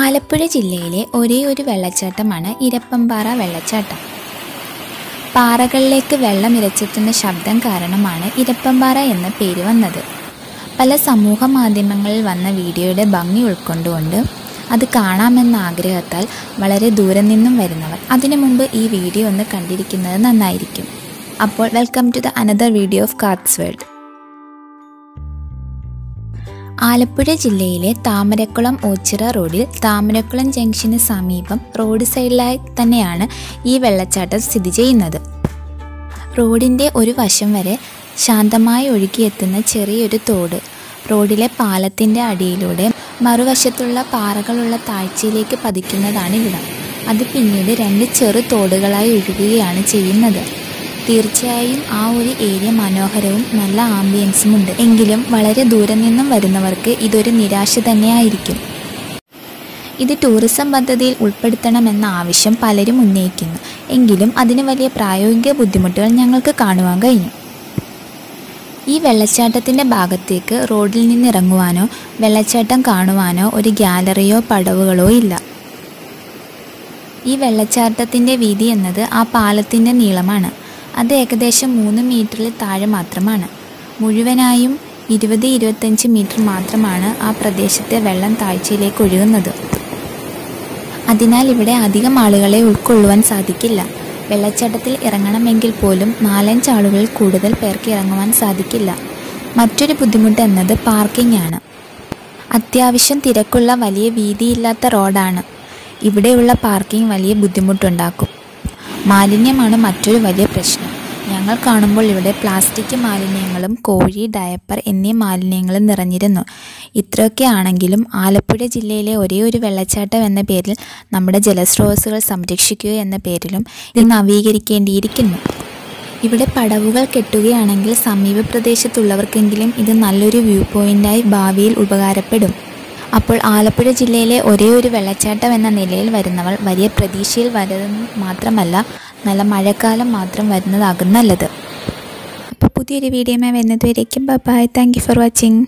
ആലപ്പുഴ ജില്ലയിലെ ഒരേ ഒരു വെള്ളച്ചാട്ടമാണ് ഇരപ്പംപാറ വെള്ളച്ചാട്ടം. പാറകളിലേക്ക് വെള്ളം ഇരച്ചെത്തുന്ന ശബ്ദം കാരണമാണ് ഇരപ്പംപാറ എന്ന പേര് വന്നത്. പല സമൂഹ മാധ്യമങ്ങളിൽ വന്ന വീഡിയോയുടെ ഭംഗി ഉൾക്കൊണ്ടുകൊണ്ട് അത് കാണാമെന്ന ആഗ്രഹത്താൽ വളരെ ദൂരെ നിന്നും വരുന്നവർ അതിനു മുമ്പ് ഈ വീഡിയോ ഒന്ന് കണ്ടിരിക്കുന്നത് നന്നായിരിക്കും. അപ്പോൾ welcome to the another video of karts world Alappuzha ജില്ലയിലെ താമരക്കുളം ഓച്ചിറ റോഡിൽ താമരക്കുളം ജംഗ്ഷന് സമീപം റോഡ് സൈഡിലായി തന്നെയാണ് ഈ വെള്ളച്ചാട്ടം സ്ഥിതി ചെയ്യുന്നത്. റോഡിന്റെ ഒരു വശം വരെ ശാന്തമായി ഒഴുകിയെത്തുന്ന ചെറിയൊരു തോട്. റോഡിലെ പാലത്തിന്റെ അടിയിലൂടെ മറുവശത്തുള്ള പാറകളുള്ള താഴ്ചയിലേക്ക് പതിക്കുന്നതാണ് ഇവിടം. അത് പിന്നീട് രണ്ട് ചെറു തോടുകളായി ഒഴുകുകയാണ് ചെയ്യുന്നത്. തീർച്ചയായും ആ ഒരു ഏരിയ മനോഹരവും നല്ല ആംബിയൻസും ഉണ്ട് എങ്കിലും വളരെ ദൂരെ നിന്നും വരുന്നവർക്ക് ഇതൊരു നിരാശ തന്നെയായിരിക്കും. ഇത് ടൂറിസം പദ്ധതിയിൽ ഉൾപ്പെടുത്തണമെന്ന ആവശ്യം പലരും ഉന്നയിക്കുന്നു. എങ്കിലും അതിന് വലിയ പ്രായോഗിക ബുദ്ധിമുട്ടുകൾ ഞങ്ങൾക്ക് കാണുവാൻ കഴിഞ്ഞു. ഈ വെള്ളച്ചാട്ടത്തിന്റെ ഭാഗത്തേക്ക് റോഡിൽ നിന്ന് ഇറങ്ങുവാനോ വെള്ളച്ചാട്ടം കാണുവാനോ ഒരു ഗ്യാലറിയോ പടവുകളോ ഇല്ല. ഈ വെള്ളച്ചാട്ടത്തിന്റെ വീതി എന്നത് ആ പാലത്തിന്റെ നീളമാണ്. അത് ഏകദേശം മൂന്ന് മീറ്ററിൽ താഴെ മാത്രമാണ്. മുഴുവനായും ഇരുപത് ഇരുപത്തഞ്ച് മീറ്റർ മാത്രമാണ് ആ പ്രദേശത്തെ വെള്ളം താഴ്ചയിലേക്ക് ഒഴുകുന്നത്. അതിനാൽ ഇവിടെ അധികം ആളുകളെ ഉൾക്കൊള്ളുവാൻ സാധിക്കില്ല. വെള്ളച്ചാട്ടത്തിൽ ഇറങ്ങണമെങ്കിൽ പോലും നാലഞ്ച് ആളുകളിൽ കൂടുതൽ പേർക്ക് ഇറങ്ങുവാൻ സാധിക്കില്ല. മറ്റൊരു ബുദ്ധിമുട്ട് എന്നത് പാർക്കിംഗ് ആണ്. അത്യാവശ്യം തിരക്കുള്ള വലിയ വീതിയില്ലാത്ത റോഡാണ്. ഇവിടെയുള്ള പാർക്കിംഗ് വലിയ ബുദ്ധിമുട്ടുണ്ടാക്കും. മാലിന്യമാണ് മറ്റൊരു വലിയ പ്രശ്നം. ഞങ്ങൾ കാണുമ്പോൾ ഇവിടെ പ്ലാസ്റ്റിക് മാലിന്യങ്ങളും കോഴി ഡയപ്പർ എന്നീ മാലിന്യങ്ങളും നിറഞ്ഞിരുന്നു. ഇത്രയൊക്കെ ആണെങ്കിലും ആലപ്പുഴ ജില്ലയിലെ ഒരേ ഒരു വെള്ളച്ചാട്ടം എന്ന പേരിൽ നമ്മുടെ ജലസ്രോതസ്സുകൾ സംരക്ഷിക്കുക എന്ന പേരിലും ഇത് നവീകരിക്കേണ്ടിയിരിക്കുന്നു. ഇവിടെ പടവുകൾ കെട്ടുകയാണെങ്കിൽ സമീപ പ്രദേശത്തുള്ളവർക്കെങ്കിലും ഇത് നല്ലൊരു വ്യൂ പോയിന്റായി ഭാവിയിൽ ഉപകാരപ്പെടും. അപ്പോൾ ആലപ്പുഴ ജില്ലയിലെ ഒരേ ഒരു വെള്ളച്ചാട്ടം എന്ന നിലയിൽ വരുന്നവൾ വലിയ പ്രതീക്ഷയിൽ വരുന്നത് മാത്രമല്ല നല്ല മഴക്കാലം മാത്രം വരുന്നതാകും നല്ലത്. അപ്പോൾ പുതിയൊരു വീഡിയോമായി വരുന്നതുവരേക്കും bye thank you for watching